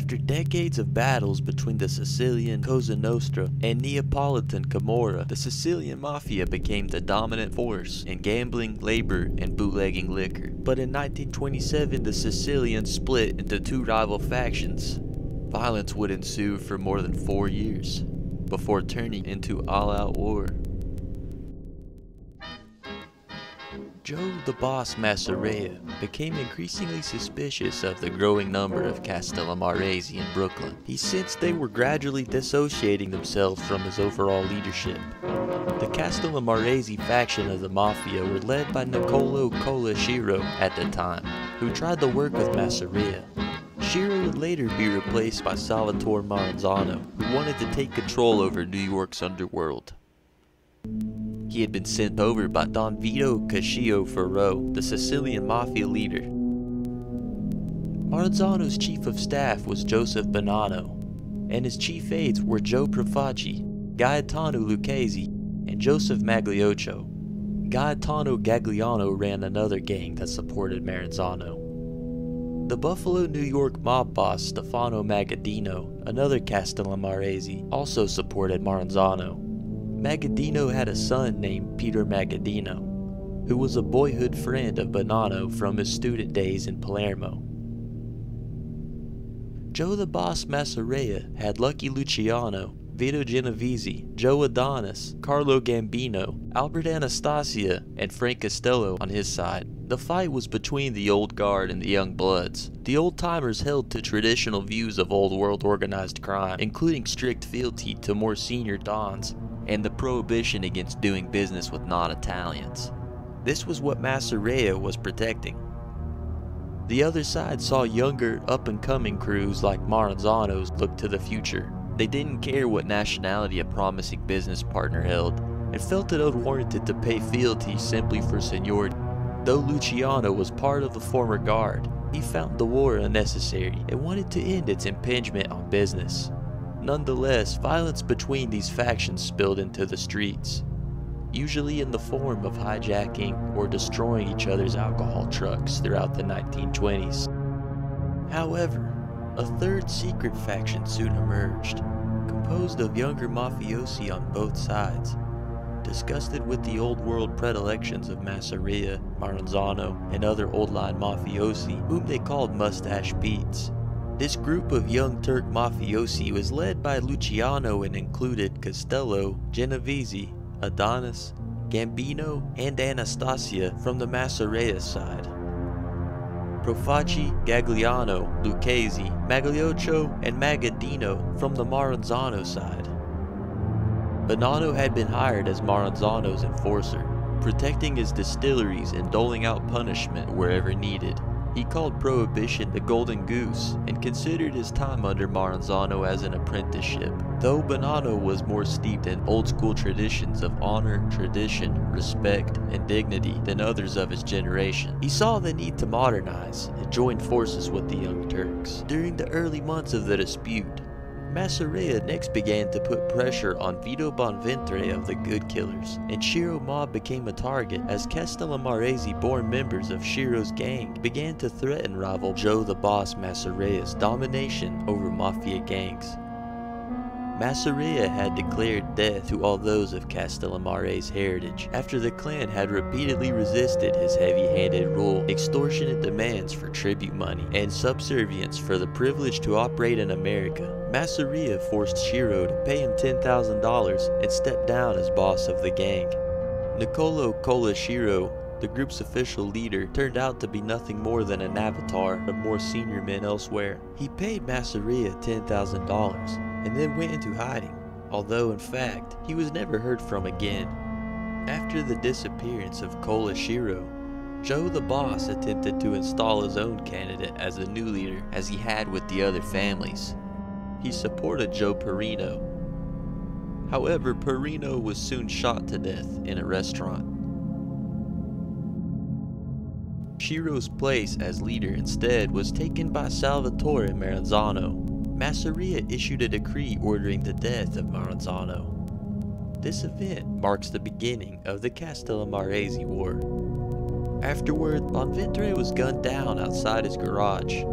After decades of battles between the Sicilian Cosa Nostra and Neapolitan Camorra, the Sicilian Mafia became the dominant force in gambling, labor, and bootlegging liquor. But in 1927, the Sicilians split into two rival factions. Violence would ensue for more than four years, before turning into all-out war. Joe the Boss Masseria became increasingly suspicious of the growing number of Castellamaresi in Brooklyn. He sensed they were gradually dissociating themselves from his overall leadership. The Castellamaresi faction of the Mafia were led by Niccolo Cola Schiro at the time, who tried to work with Masseria. Schiro would later be replaced by Salvatore Maranzano, who wanted to take control over New York's underworld. He had been sent over by Don Vito Cascio Ferro, the Sicilian mafia leader. Maranzano's chief of staff was Joseph Bonanno, and his chief aides were Joe Profaci, Gaetano Lucchese, and Joseph Magliocco. Gaetano Gagliano ran another gang that supported Maranzano. The Buffalo, New York mob boss Stefano Magaddino, another Castellamaresi, also supported Maranzano. Magaddino had a son named Peter Magaddino, who was a boyhood friend of Bonanno from his student days in Palermo. Joe the Boss Masseria had Lucky Luciano, Vito Genovese, Joe Adonis, Carlo Gambino, Albert Anastasia, and Frank Costello on his side. The fight was between the old guard and the young bloods. The old timers held to traditional views of old world organized crime, including strict fealty to more senior dons, and the prohibition against doing business with non-Italians. This was what Masseria was protecting. The other side saw younger, up-and-coming crews like Maranzano's look to the future. They didn't care what nationality a promising business partner held, and felt it unwarranted to pay fealty simply for seniority. Though Luciano was part of the former guard, he found the war unnecessary and wanted to end its impingement on business. Nonetheless, violence between these factions spilled into the streets, usually in the form of hijacking or destroying each other's alcohol trucks throughout the 1920s. However, a third secret faction soon emerged, composed of younger mafiosi on both sides. Disgusted with the old world predilections of Masseria, Maranzano, and other old line mafiosi, whom they called Mustache Petes, this group of young Turk mafiosi was led by Luciano and included Costello, Genovese, Adonis, Gambino, and Anastasia from the Masseria side. Profaci, Gagliano, Lucchese, Magliocco, and Magaddino from the Maranzano side. Bonanno had been hired as Maranzano's enforcer, protecting his distilleries and doling out punishment wherever needed. He called Prohibition the Golden Goose and considered his time under Maranzano as an apprenticeship. Though Bonanno was more steeped in old school traditions of honor, tradition, respect, and dignity than others of his generation, he saw the need to modernize and join forces with the Young Turks. During the early months of the dispute, Masseria next began to put pressure on Vito Bonventre of the Good Killers, and Schiro Mob became a target as Castellamaresi born members of Schiro's gang began to threaten rival Joe the Boss Masseria's domination over mafia gangs. Masseria had declared death to all those of Castellamare's heritage after the clan had repeatedly resisted his heavy-handed rule, extortionate demands for tribute money, and subservience for the privilege to operate in America. Masseria forced Schiro to pay him $10,000 and step down as boss of the gang. Niccolo Cola Schiro, the group's official leader, turned out to be nothing more than an avatar of more senior men elsewhere. He paid Masseria $10,000 and then went into hiding, although in fact he was never heard from again. After the disappearance of Cola Schiro, Joe the boss attempted to install his own candidate as a new leader as he had with the other families. He supported Joe Parrino. However, Parrino was soon shot to death in a restaurant. Schiro's place as leader instead was taken by Salvatore Maranzano. Masseria issued a decree ordering the death of Maranzano. This event marks the beginning of the Castellamarese War. Afterward, Bonventre was gunned down outside his garage,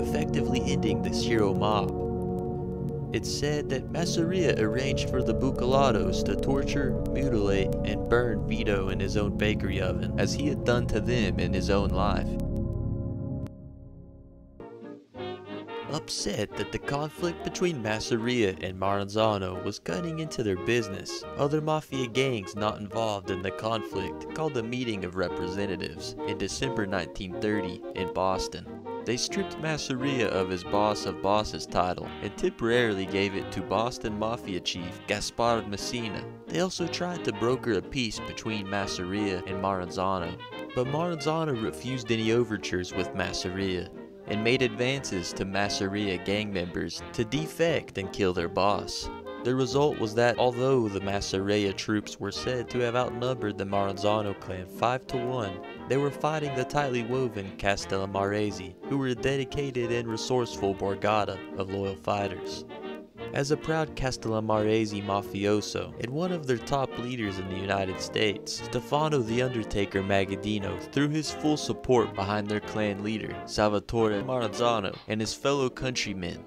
effectively ending the Schiro mob. It's said that Masseria arranged for the Buccellatos to torture, mutilate, and burn Vito in his own bakery oven, as he had done to them in his own life. Upset that the conflict between Masseria and Maranzano was cutting into their business, other mafia gangs not involved in the conflict called a meeting of representatives in December 1930 in Boston. They stripped Masseria of his boss of bosses title and temporarily gave it to Boston Mafia chief Gaspar Messina. They also tried to broker a peace between Masseria and Maranzano, but Maranzano refused any overtures with Masseria and made advances to Masseria gang members to defect and kill their boss. The result was that although the Masseria troops were said to have outnumbered the Maranzano clan 5 to 1, they were fighting the tightly woven Castellamarese, who were a dedicated and resourceful Borgata of loyal fighters. As a proud Castellamarese mafioso and one of their top leaders in the United States, Stefano the Undertaker Magaddino threw his full support behind their clan leader, Salvatore Maranzano, and his fellow countrymen.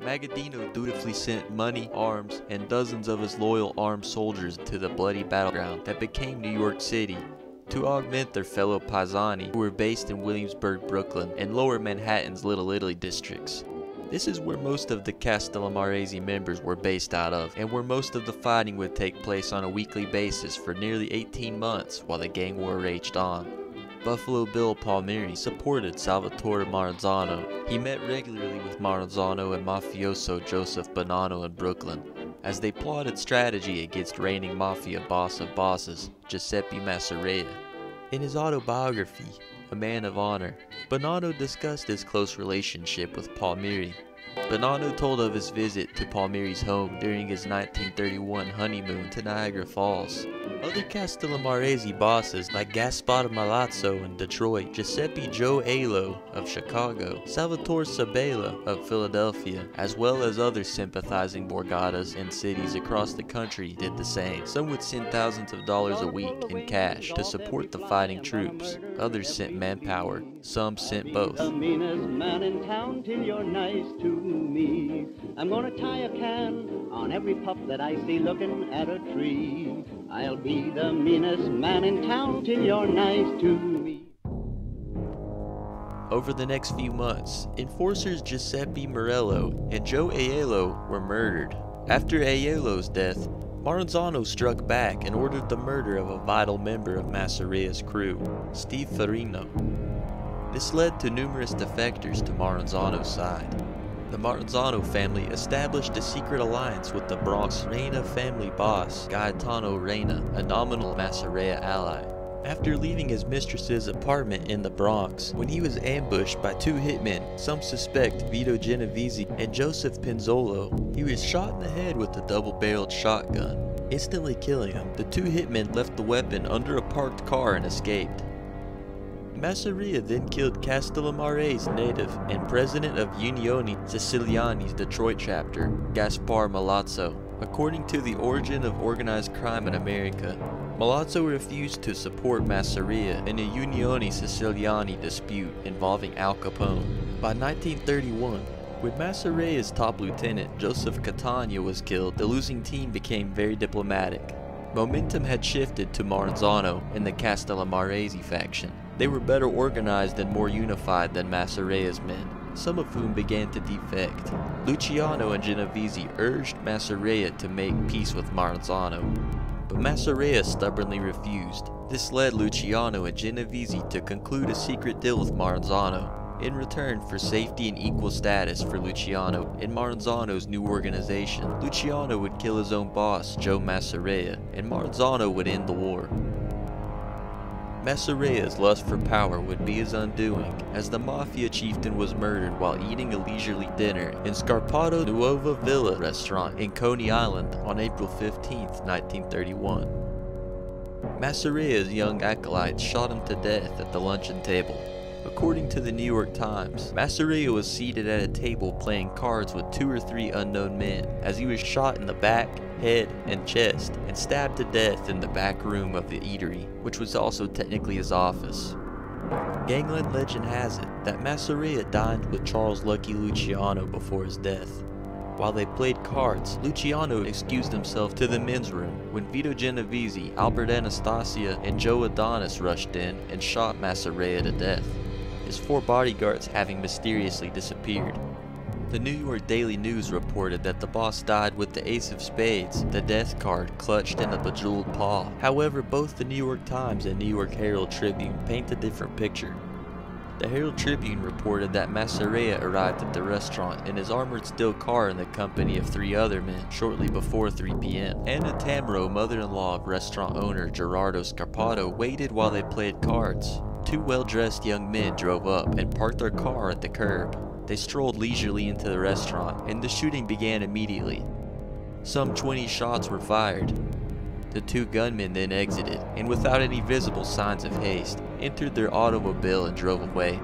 Magaddino dutifully sent money, arms, and dozens of his loyal armed soldiers to the bloody battleground that became New York City to augment their fellow Paisani who were based in Williamsburg, Brooklyn, and Lower Manhattan's Little Italy districts. This is where most of the Castellamarese members were based out of, and where most of the fighting would take place on a weekly basis for nearly 18 months while the gang war raged on. Buffalo Bill Palmieri supported Salvatore Maranzano. He met regularly with Maranzano and mafioso Joseph Bonanno in Brooklyn, as they plotted strategy against reigning mafia boss of bosses, Giuseppe Masseria. In his autobiography, A Man of Honor, Bonanno discussed his close relationship with Palmieri. Bonanno told of his visit to Palmieri's home during his 1931 honeymoon to Niagara Falls. Other Castellamarese bosses like Gaspar Milazzo in Detroit, Giuseppe Joe Aiello of Chicago, Salvatore Sabella of Philadelphia, as well as other sympathizing Borgatas in cities across the country did the same. Some would send thousands of dollars a week in cash to support the fighting troops. Others sent manpower. Some sent both. I'm gonna tie a can on every pup that I see looking at a tree. I'll be the meanest man in town till you're nice to me. Over the next few months, enforcers Giuseppe Morello and Joe Aiello were murdered. After Aiello's death, Maranzano struck back and ordered the murder of a vital member of Masseria's crew, Steve Ferrigno. This led to numerous defectors to Maranzano's side. The Maranzano family established a secret alliance with the Bronx Reina family boss, Gaetano Reina, a nominal Masseria ally. After leaving his mistress's apartment in the Bronx, when he was ambushed by two hitmen, some suspect Vito Genovese and Joseph Pinzolo, he was shot in the head with a double-barreled shotgun. Instantly killing him, the two hitmen left the weapon under a parked car and escaped. Masseria then killed Castellamarese native and president of Unione Siciliana's Detroit chapter, Gaspar Milazzo. According to the Origin of Organized Crime in America, Milazzo refused to support Masseria in a Unione Siciliana dispute involving Al Capone. By 1931, when Masseria's top lieutenant, Joseph Catania, was killed, the losing team became very diplomatic. Momentum had shifted to Maranzano and the Castellamarese faction. They were better organized and more unified than Masseria's men, some of whom began to defect. Luciano and Genovese urged Masseria to make peace with Maranzano, but Masseria stubbornly refused. This led Luciano and Genovese to conclude a secret deal with Maranzano, in return for safety and equal status for Luciano in Maranzano's new organization. Luciano would kill his own boss, Joe Masseria, and Maranzano would end the war. Masseria's lust for power would be his undoing, as the mafia chieftain was murdered while eating a leisurely dinner in Scarpato Nuova Villa restaurant in Coney Island on April 15, 1931. Masseria's young acolytes shot him to death at the luncheon table. According to the New York Times, Masseria was seated at a table playing cards with two or three unknown men as he was shot in the back, head, and chest and stabbed to death in the back room of the eatery, which was also technically his office. Gangland legend has it that Masseria dined with Charles Lucky Luciano before his death. While they played cards, Luciano excused himself to the men's room when Vito Genovese, Albert Anastasia, and Joe Adonis rushed in and shot Masseria to death, his four bodyguards having mysteriously disappeared. The New York Daily News reported that the boss died with the ace of spades, the death card, clutched in a bejeweled paw. However, both the New York Times and New York Herald Tribune paint a different picture. The Herald Tribune reported that Masseria arrived at the restaurant in his armored steel car in the company of three other men shortly before 3 p.m. Anna Tammaro, mother-in-law of restaurant owner Gerardo Scarpato, waited while they played cards. Two well-dressed young men drove up and parked their car at the curb. They strolled leisurely into the restaurant, and the shooting began immediately. Some 20 shots were fired. The two gunmen then exited, and without any visible signs of haste, entered their automobile and drove away.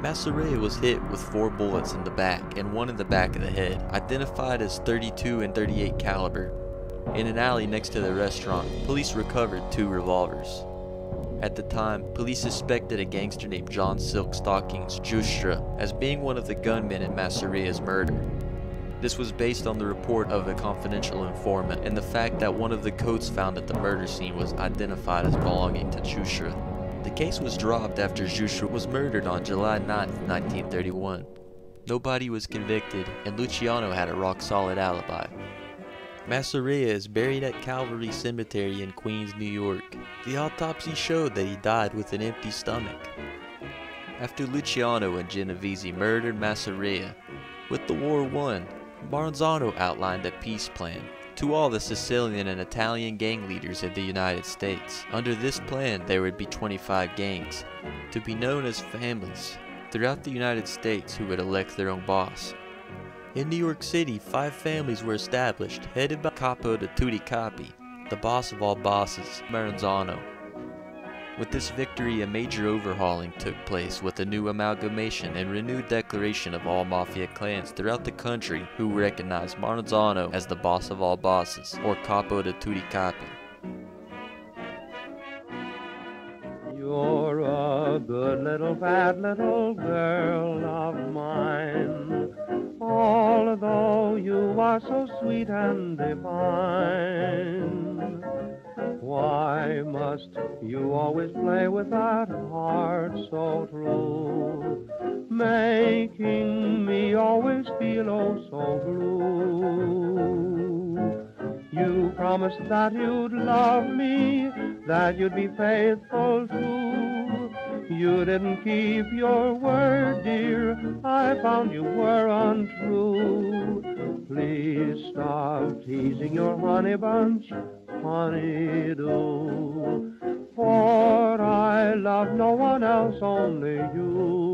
Masseria was hit with four bullets in the back and one in the back of the head, identified as 32 and 38 caliber. In an alley next to the restaurant, police recovered two revolvers. At the time, police suspected a gangster named John Silk Stockings as being one of the gunmen in Masseria's murder. This was based on the report of a confidential informant and the fact that one of the coats found at the murder scene was identified as belonging to Giustra. The case was dropped after Giustra was murdered on July 9, 1931. Nobody was convicted, and Luciano had a rock-solid alibi. Masseria is buried at Calvary Cemetery in Queens, New York. The autopsy showed that he died with an empty stomach. After Luciano and Genovese murdered Masseria, with the war won, Maranzano outlined a peace plan to all the Sicilian and Italian gang leaders in the United States. Under this plan, there would be 25 gangs, to be known as families, throughout the United States who would elect their own boss. In New York City, five families were established, headed by Capo de Tutti Capi, the boss of all bosses, Maranzano. With this victory, a major overhauling took place with a new amalgamation and renewed declaration of all Mafia clans throughout the country who recognized Maranzano as the boss of all bosses, or Capo de Tutti Capi. You're a good little bad little girl of mine. Although you are so sweet and divine. Why must you always play with that heart so true? Making me always feel oh so blue. You promised that you'd love me, that you'd be faithful too. You didn't keep your word, dear. I found you were untrue. Please stop teasing your honey bunch, honey do. For I love no one else, only you.